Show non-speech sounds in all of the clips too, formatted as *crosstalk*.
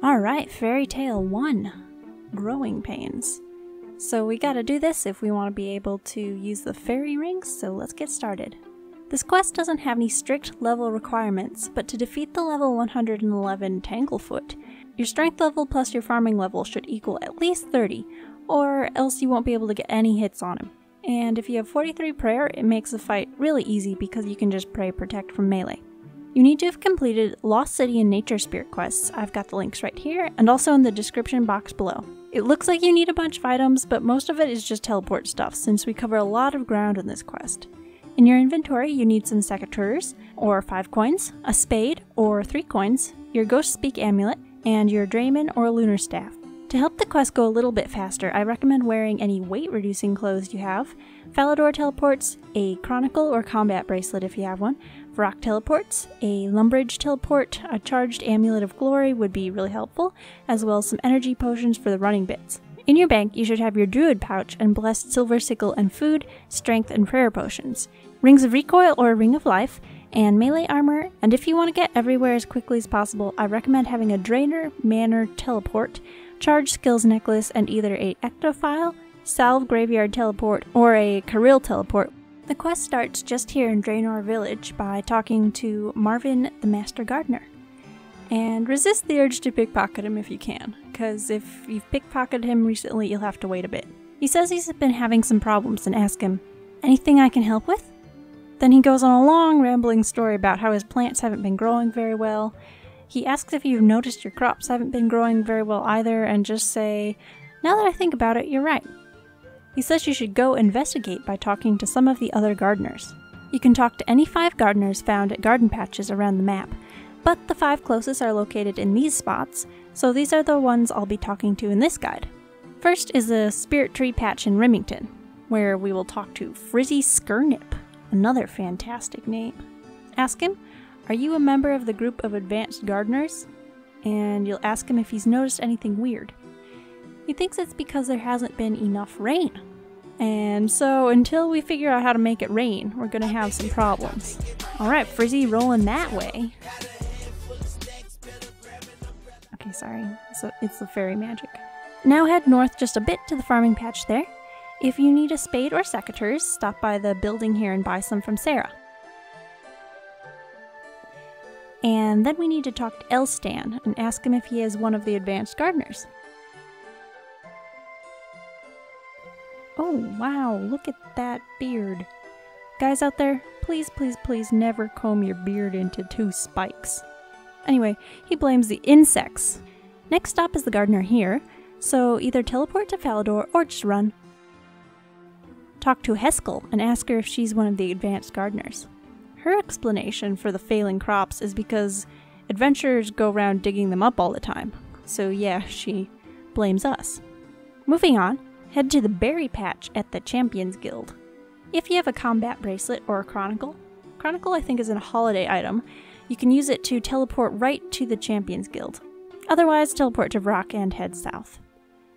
Alright, Fairy Tale 1 Growing Pains. So we gotta do this if we want to be able to use the fairy rings, so let's get started. This quest doesn't have any strict level requirements, but to defeat the level 111 Tanglefoot, your strength level plus your farming level should equal at least 30, or else you won't be able to get any hits on him. And if you have 43 prayer, it makes the fight really easy because you can just pray protect from melee. You need to have completed Lost City and Nature Spirit quests. I've got the links right here and also in the description box below. It looks like you need a bunch of items, but most of it is just teleport stuff since we cover a lot of ground in this quest. In your inventory, you need some secateurs, or 5 coins, a spade, or 3 coins, your Ghost Speak amulet, and your Dramen or Lunar Staff. To help the quest go a little bit faster, I recommend wearing any weight reducing clothes you have, Falador teleports, a Chronicle or Combat bracelet if you have one, Varrock teleports, a Lumbridge teleport, a charged Amulet of Glory would be really helpful, as well as some energy potions for the running bits. In your bank, you should have your Druid pouch and blessed Silver Sickle and food, strength, and prayer potions, rings of recoil or ring of life, and melee armor, and if you want to get everywhere as quickly as possible, I recommend having a Draynor Manor teleport, Charge Skills Necklace, and either a Ectophial, Salve Graveyard Teleport, or a Kharyrll Teleport. The quest starts just here in Draynor Village by talking to Martin the Master Gardener. And resist the urge to pickpocket him if you can, because if you've pickpocketed him recently, you'll have to wait a bit. He says he's been having some problems and ask him, Anything I can help with? Then he goes on a long rambling story about how his plants haven't been growing very well, he asks if you've noticed your crops haven't been growing very well either, and just say, Now that I think about it, you're right. He says you should go investigate by talking to some of the other gardeners. You can talk to any five gardeners found at garden patches around the map, but the five closest are located in these spots, so these are the ones I'll be talking to in this guide. First is the Spirit Tree Patch in Rimmington, where we will talk to Frizzy Skernip, another fantastic name. Ask him are you a member of the group of advanced gardeners? And you'll ask him if he's noticed anything weird. He thinks it's because there hasn't been enough rain. And so until we figure out how to make it rain, we're gonna have some problems. Alright, Frizzy rolling that way. Okay, sorry. So it's the fairy magic. Now head north just a bit to the farming patch there. If you need a spade or secateurs, stop by the building here and buy some from Sarah. And then we need to talk to Elstan and ask him if he is one of the advanced gardeners. Oh, wow, look at that beard. Guys out there, please, please, please never comb your beard into two spikes. Anyway, he blames the insects. Next stop is the gardener here, so either teleport to Falador or just run. Talk to Heskel and ask her if she's one of the advanced gardeners. Her explanation for the failing crops is because adventurers go around digging them up all the time. So, yeah, she blames us. Moving on, head to the berry patch at the Champions Guild. If you have a combat bracelet or a chronicle, chronicle I think is a holiday item, you can use it to teleport right to the Champions Guild. Otherwise, teleport to Varrock and head south.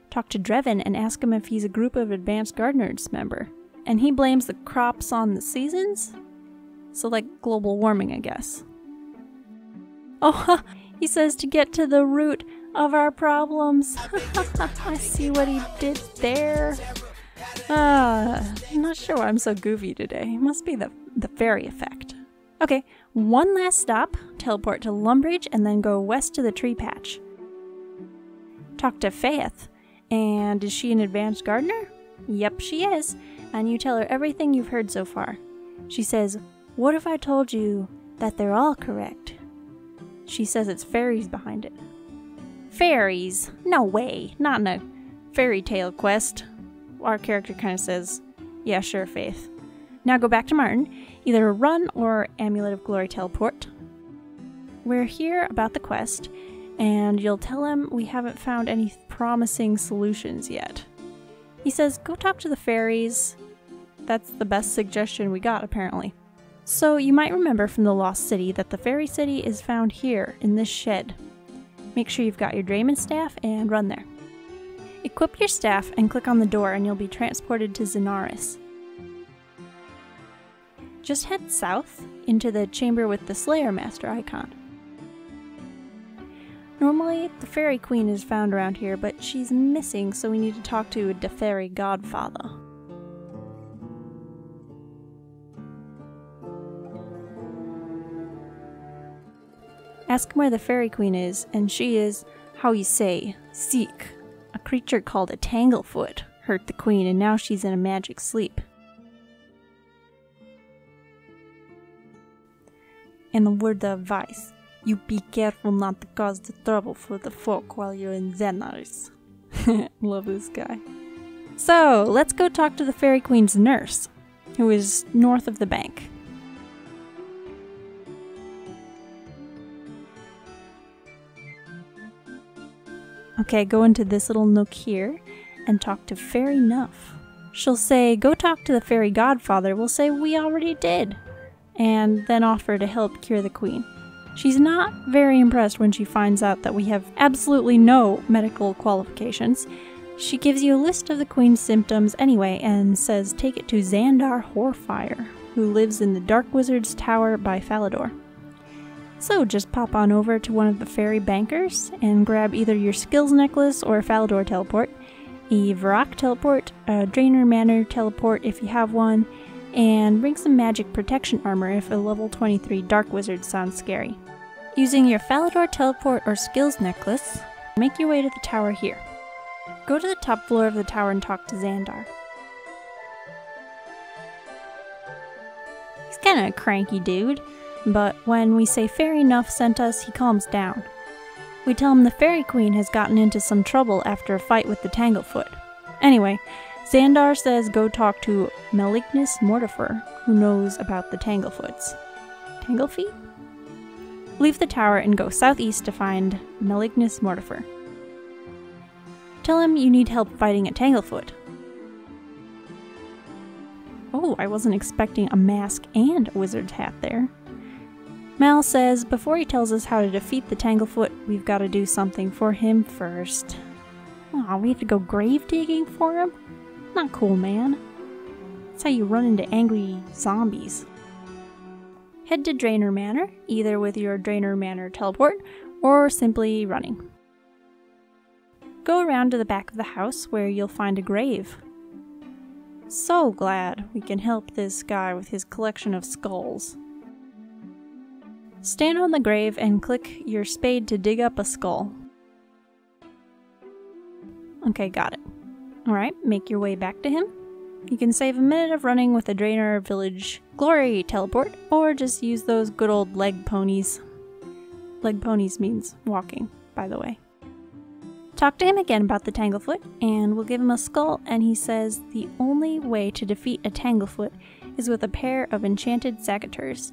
Talk to Dreven and ask him if he's a group of advanced gardeners member. And he blames the crops on the seasons? So, like global warming, I guess. Oh, *laughs* he says to get to the root of our problems. *laughs* I see what he did there. Uh, I'm not sure why I'm so goofy today. It Must be the, the fairy effect. Okay, one last stop, teleport to Lumbridge, and then go west to the tree patch. Talk to Fayeth. And is she an advanced gardener? Yep, she is. And you tell her everything you've heard so far. She says, what if I told you that they're all correct? She says it's fairies behind it. Fairies? No way. Not in a fairy tale quest. Our character kind of says, Yeah, sure, Fayeth. Now go back to Martin. Either run or Amulet of Glory teleport. We're here about the quest, and you'll tell him we haven't found any promising solutions yet. He says, Go talk to the fairies. That's the best suggestion we got, apparently. So you might remember from the Lost City that the Fairy City is found here in this shed. Make sure you've got your Dramen staff and run there. Equip your staff and click on the door and you'll be transported to Zanaris. Just head south into the chamber with the Slayer Master icon. Normally, the Fairy Queen is found around here, but she's missing, so we need to talk to the Fairy Godfather. Ask him where the Fairy Queen is, and she is, how you say, Seek. A creature called a Tanglefoot hurt the Queen, and now she's in a magic sleep. And the word of advice you be careful not to cause the trouble for the folk while you're in Zanaris. *laughs* Love this guy. So, let's go talk to the Fairy Queen's nurse, who is north of the bank. Okay, go into this little nook here and talk to Fairy Nuff. She'll say, Go talk to the Fairy Godfather. We'll say, We already did. And then offer to help cure the Queen. She's not very impressed when she finds out that we have absolutely no medical qualifications. She gives you a list of the Queen's symptoms anyway and says take it to Zandar Horfyre, who lives in the Dark Wizard's Tower by Falador. So just pop on over to one of the fairy bankers and grab either your skills necklace or Falador teleport, a Varrock teleport, a Draynor Manor teleport if you have one, and bring some magic protection armor if a level 23 Dark Wizard sounds scary. Using your Falador teleport or skills necklace, make your way to the tower here. Go to the top floor of the tower and talk to Zandar. He's kinda a cranky dude, but when we say Fairy Nuff sent us, he calms down. We tell him the Fairy Queen has gotten into some trouble after a fight with the Tanglefoot. Anyway, Zandar says go talk to Malignus Mortifer, who knows about the Tanglefoots. Tanglefeet? Leave the tower and go southeast to find Malignus Mortifer. Tell him you need help fighting a Tanglefoot. Oh, I wasn't expecting a mask and a wizard's hat there. Mal says before he tells us how to defeat the Tanglefoot, we've got to do something for him first. Aw, we have to go grave digging for him? Not cool, man. That's how you run into angry zombies. Head to Draynor Manor, either with your Draynor Manor teleport or simply running. Go around to the back of the house where you'll find a grave. So glad we can help this guy with his collection of skulls. Stand on the grave and click your spade to dig up a skull. Okay, got it. Alright, make your way back to him. You can save a minute of running with a Draynor Village Glory teleport, or just use those good old leg ponies. Leg ponies means walking, by the way. Talk to him again about the Tanglefoot, and we'll give him a skull, and he says the only way to defeat a Tanglefoot is with a pair of enchanted secateurs.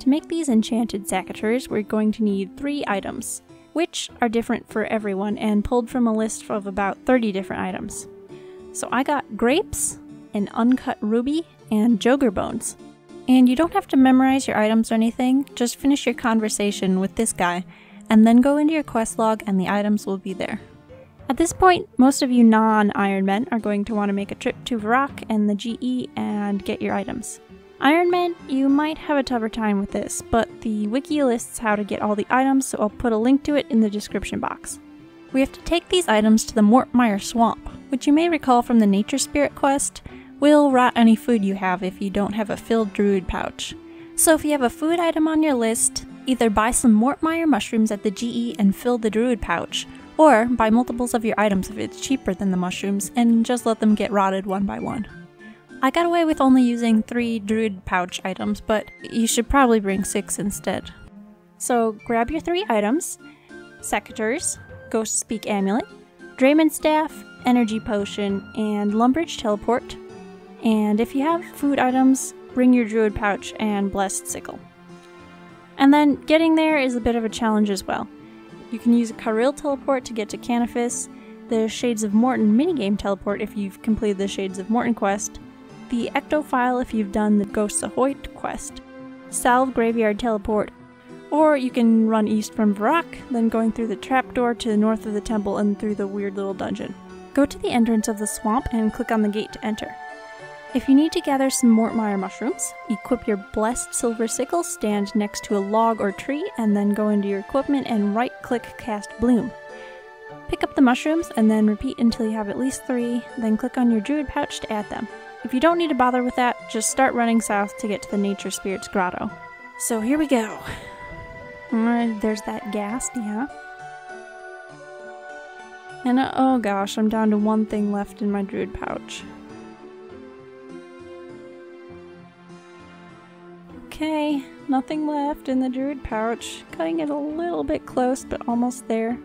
To make these enchanted secateurs, we're going to need three items, which are different for everyone and pulled from a list of about 30 different items. So I got grapes, an uncut ruby, and jogre bones. And you don't have to memorize your items or anything, just finish your conversation with this guy, and then go into your quest log and the items will be there. At this point, most of you non-Iron Men are going to want to make a trip to Varrock and the GE and get your items. Iron Man, you might have a tougher time with this, but the wiki lists how to get all the items, so I'll put a link to it in the description box. We have to take these items to the Mort Myre Swamp, which you may recall from the Nature Spirit quest will rot any food you have if you don't have a filled druid pouch. So if you have a food item on your list, either buy some Mort Myre mushrooms at the GE and fill the druid pouch, or buy multiples of your items if it's cheaper than the mushrooms and just let them get rotted one by one. I got away with only using three druid pouch items, but you should probably bring six instead. So grab your three items, Secateurs, Ghost Speak Amulet, Dramen Staff, Energy Potion, and Lumbridge Teleport. And if you have food items, bring your Druid Pouch and Blessed Sickle. And then getting there is a bit of a challenge as well. You can use a Kharyrll Teleport to get to Canifis, the Shades of Morton minigame teleport if you've completed the Shades of Morton quest, the Ectophial if you've done the Ghosts Ahoy quest, Salve Graveyard Teleport, or you can run east from Varrock, then going through the trapdoor to the north of the temple and through the weird little dungeon. Go to the entrance of the swamp and click on the gate to enter. If you need to gather some Mort Myre mushrooms, equip your blessed silver sickle, stand next to a log or tree, and then go into your equipment and right click cast bloom. Pick up the mushrooms and then repeat until you have at least three, then click on your druid pouch to add them. If you don't need to bother with that, just start running south to get to the Nature Spirits Grotto. So here we go. Uh, there's that ghast, yeah. And uh, oh gosh, I'm down to one thing left in my druid pouch. Okay, nothing left in the druid pouch. Cutting it a little bit close, but almost there.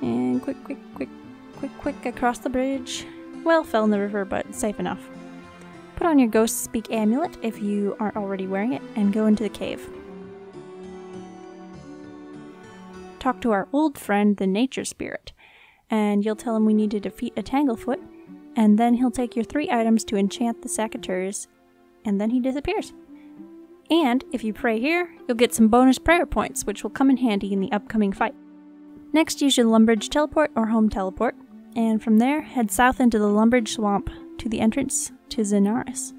And quick, quick, quick, quick, quick across the bridge. Well, fell in the river, but safe enough. Put on your Ghost Speak amulet if you aren't already wearing it, and go into the cave. Talk to our old friend, the Nature Spirit, and you'll tell him we need to defeat a Tanglefoot, and then he'll take your three items to enchant the Secateurs, and then he disappears. And if you pray here, you'll get some bonus prayer points, which will come in handy in the upcoming fight. Next, use your Lumbridge teleport or home teleport, and from there, head south into the Lumbridge Swamp to the entrance to Zanaris.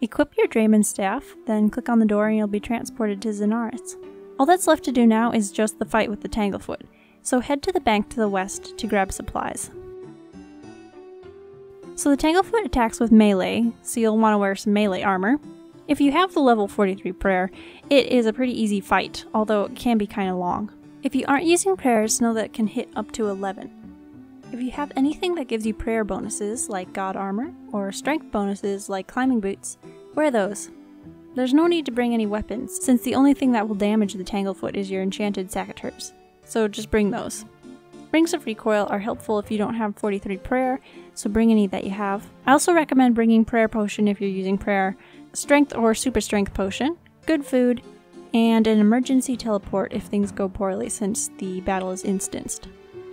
Equip your Dramen staff, then click on the door and you'll be transported to Zanaris. All that's left to do now is just the fight with the Tanglefoot, so head to the bank to the west to grab supplies. So the Tanglefoot attacks with melee, so you'll want to wear some melee armor. If you have the level 43 prayer, it is a pretty easy fight, although it can be kinda long. If you aren't using prayers, know that it can hit up to 11. If you have anything that gives you prayer bonuses, like God Armor, or strength bonuses, like Climbing Boots, wear those. There's no need to bring any weapons, since the only thing that will damage the Tanglefoot is your enchanted Secateurs, so just bring those. Rings of Recoil are helpful if you don't have 43 Prayer, so bring any that you have. I also recommend bringing Prayer Potion if you're using Prayer, Strength or Super Strength Potion, good food, and an emergency teleport if things go poorly since the battle is instanced.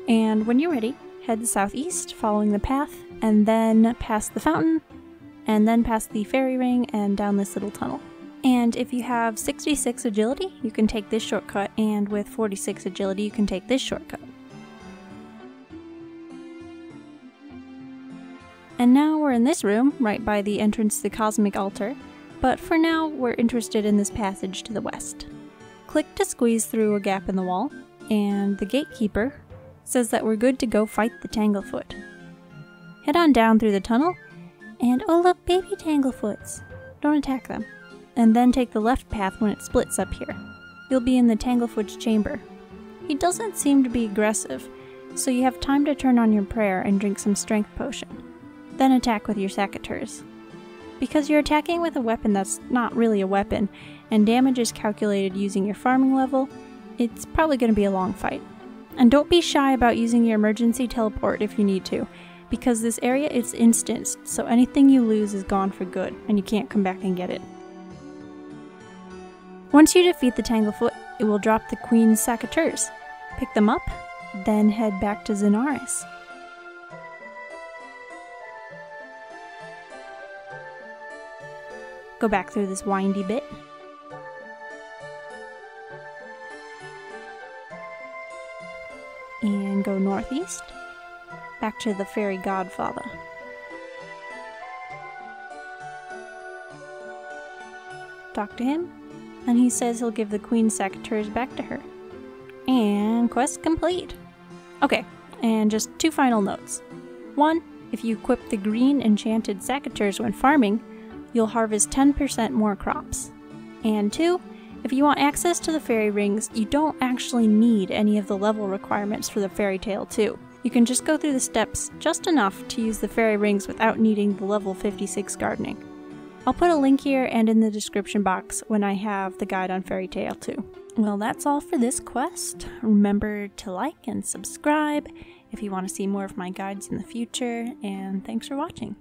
And when you're ready, head southeast, following the path, and then past the fountain, and then past the fairy ring and down this little tunnel. And if you have 66 agility, you can take this shortcut, and with 46 agility, you can take this shortcut. And now we're in this room, right by the entrance to the Cosmic Altar, but for now, we're interested in this passage to the west. Click to squeeze through a gap in the wall, and the gatekeeper, says that we're good to go fight the Tanglefoot. Head on down through the tunnel, and oh look, baby Tanglefoots! Don't attack them. And then take the left path when it splits up here. You'll be in the Tanglefoot's chamber. He doesn't seem to be aggressive, so you have time to turn on your prayer and drink some strength potion. Then attack with your Secateurs. Because you're attacking with a weapon that's not really a weapon, and damage is calculated using your farming level, it's probably going to be a long fight. And don't be shy about using your emergency teleport if you need to, because this area is instanced, so anything you lose is gone for good, and you can't come back and get it. Once you defeat the Tanglefoot, it will drop the Queen's Secateurs. Pick them up, then head back to Zanaris. Go back through this windy bit, and go northeast, back to the fairy godfather. Talk to him, and he says he'll give the queen's secateurs back to her. And quest complete. Okay, and just two final notes. One, if you equip the green enchanted secateurs when farming, you'll harvest 10% more crops. And two, if you want access to the fairy rings, you don't actually need any of the level requirements for the fairy tale 2. You can just go through the steps just enough to use the fairy rings without needing the level 56 gardening. I'll put a link here and in the description box when I have the guide on Fairy Tale 2. Well, that's all for this quest. Remember to like and subscribe if you want to see more of my guides in the future, and thanks for watching.